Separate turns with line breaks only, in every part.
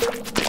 Thank you.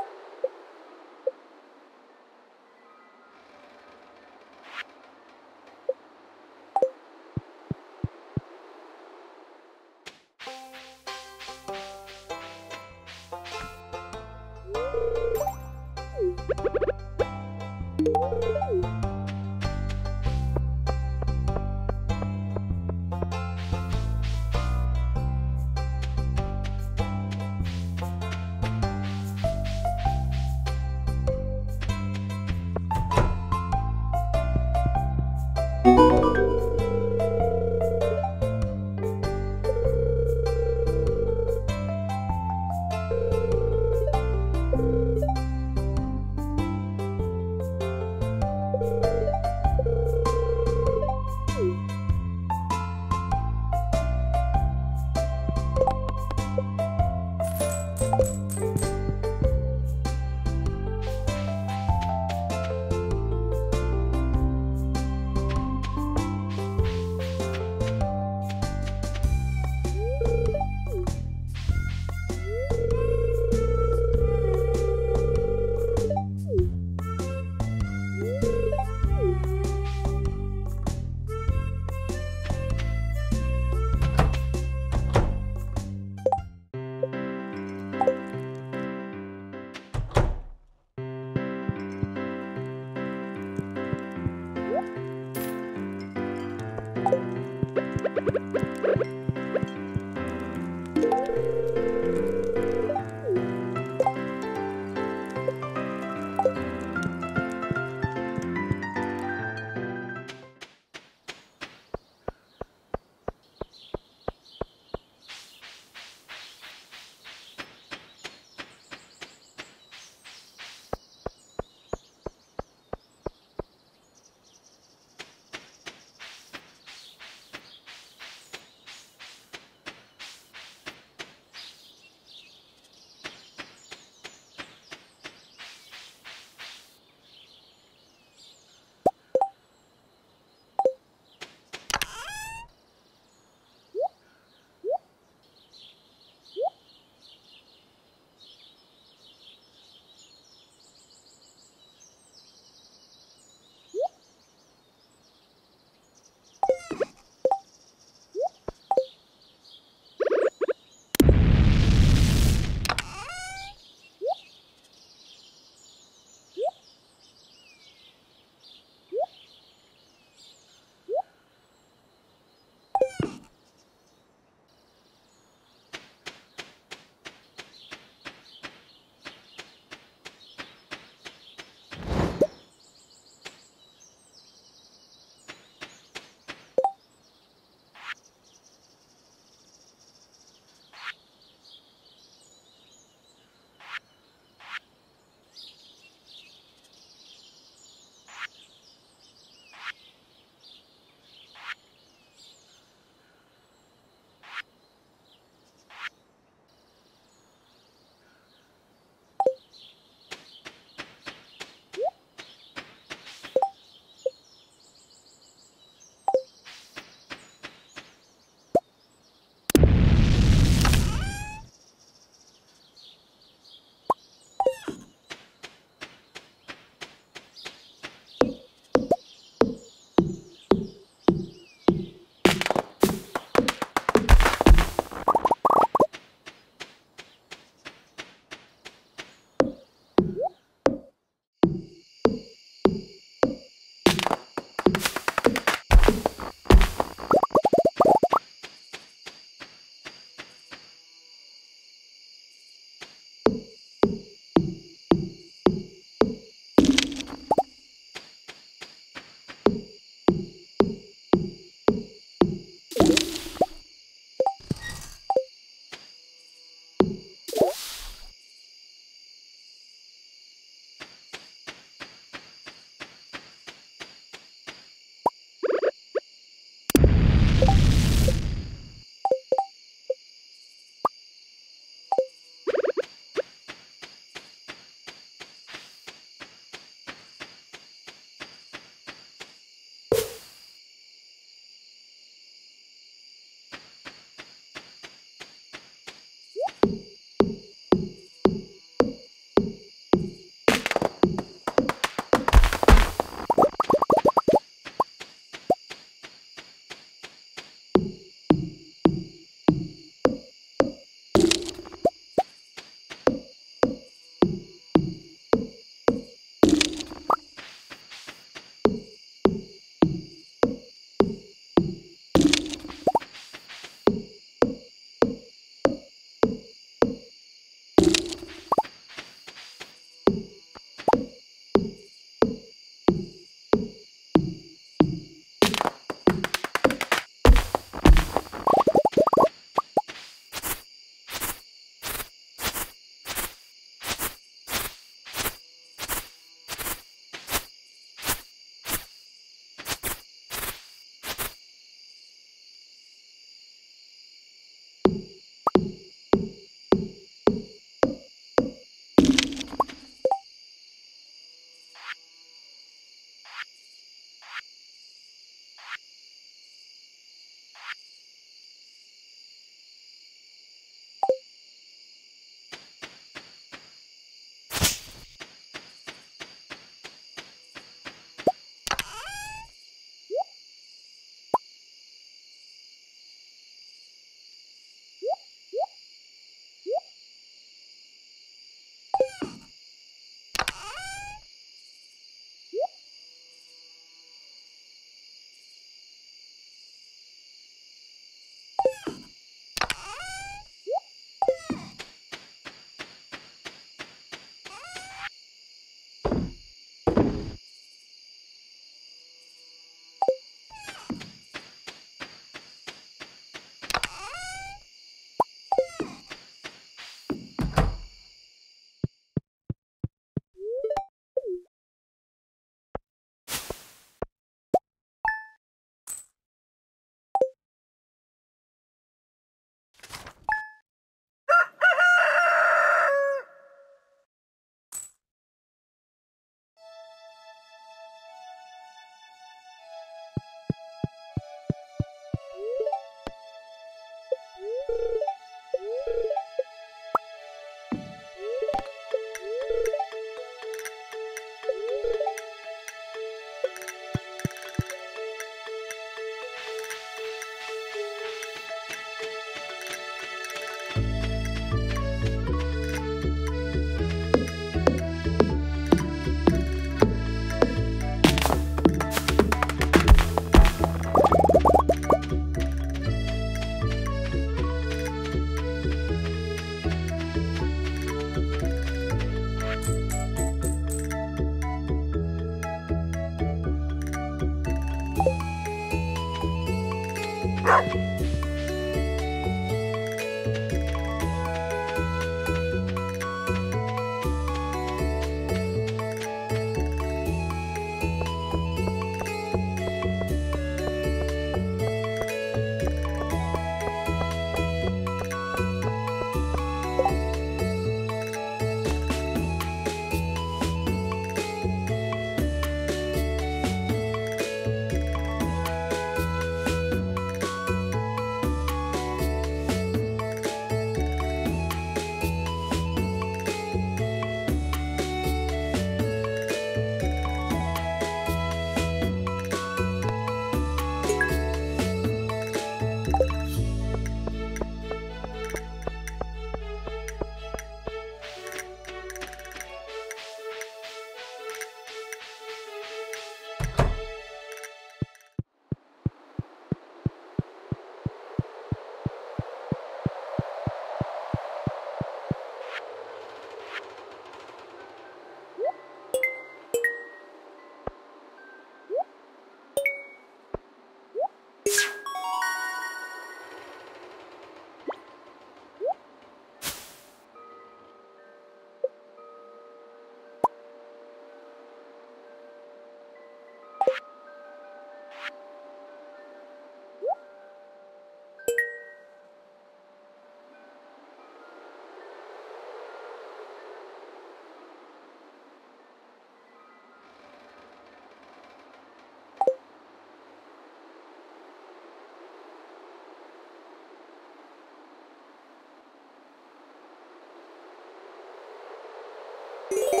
you